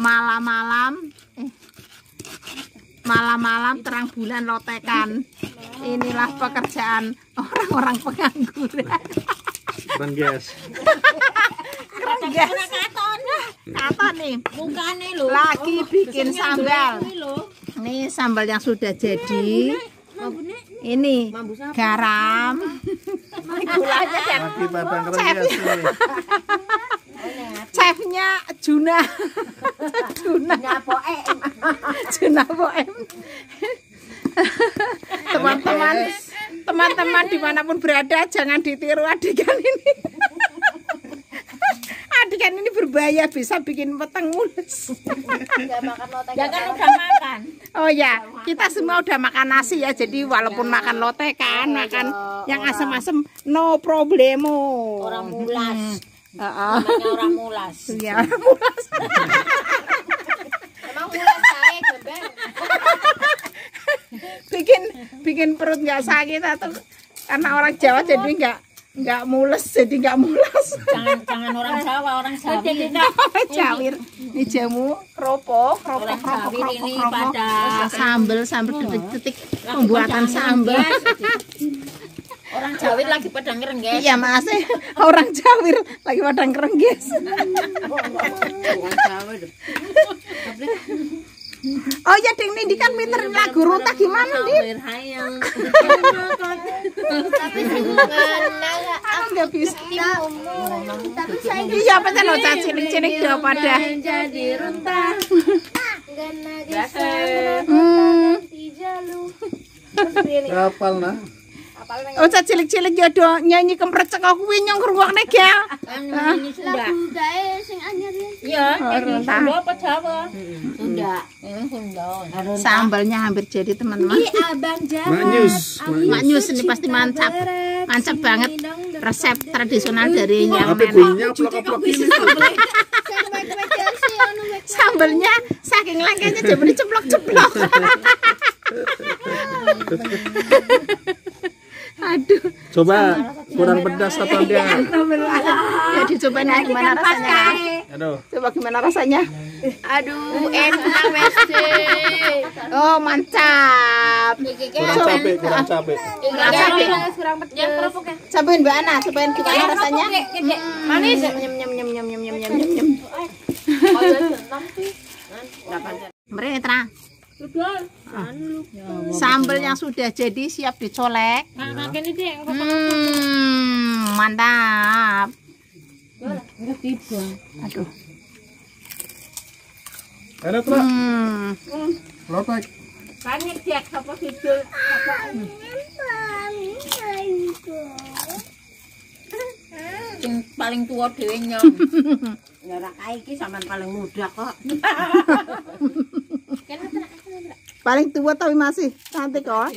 Malam-malam eh, malam-malam terang bulan lotekan. Inilah pekerjaan orang-orang pengangguran. Keren guys. Keren guys. Katon nih. Mukane lho. Lagi bikin sambal. Ini sambal yang sudah jadi. Ini garam. Gulanya dan chefnya Juna. Juna. Juna Boem. Teman-teman, teman-teman di mana pun berada jangan ditiru adegan ini. Adegan ini berbahaya bisa bikin peteng mulus. Ya kan udah makan. Oh ya, kita semua udah makan nasi ya. Jadi walaupun makan lotekan, makan yang asam-asam, no problemo. Orang mulas. Namanya orang mulas. Ya, mulas. Emang mulas saya bikin bikin perut nggak sakit atau karena orang Jawa jadi nggak nggak mules jadi nggak mulas. Jangan jangan orang Jawa, orang Jawi. Jawir, ini jamu keropok, Jawi keropok, ini pada sambel, sambel detik-detik pembuatan sambel. Orang Jawi lagi pada ngerengges. Iya mas, orang Jawir lagi pada ngerengges. Oh ya ding ini kan pinter lagu ruta gimana nih? hayang. Aku nggak bisa. Iya apa sih lo cilik-cilik dia pada. Jadi runtah. Hmm. Kapal nah. Oh cah cilik-cilik ya do nyanyi kemprecek aku kuwi nyong ngrungokne gel. Kan ini Sunda. Iya, ini runtah. Sunda apa Jawa? Sunda. Ini Sunda. Sambalnya hampir jadi teman-teman. Abang Jawa. Maknyus. Maknyus ini pasti mantap. Mantap banget. Resep tradisional dari yang Tapi nenek. ini tuh. Sambalnya saking lengketnya jadi ceplok-ceplok. Aduh. Coba sama kurang pedas apa dia? Ya dicobain nih gimana rasanya? Aduh. Coba gimana rasanya? Aduh, enak wes. Oh, mantap. Kurang capek, kurang capek. Kurang capek. Kurang pedas. Cobain Mbak Ana, cobain gimana rasanya? Manis. Nyem nyem nyem nyem nyem nyem nyem. Mereka Sambal yang sudah jadi siap dicolek. Nah, yang Hmm, mantap. Aduh. Ada tuh. Hmm. Lotek. Apa. Sing paling tua dhewe nyong. Ya ora kae iki sampean paling muda kok. Paling tua tapi masih cantik kok.